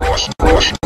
Rush, rush.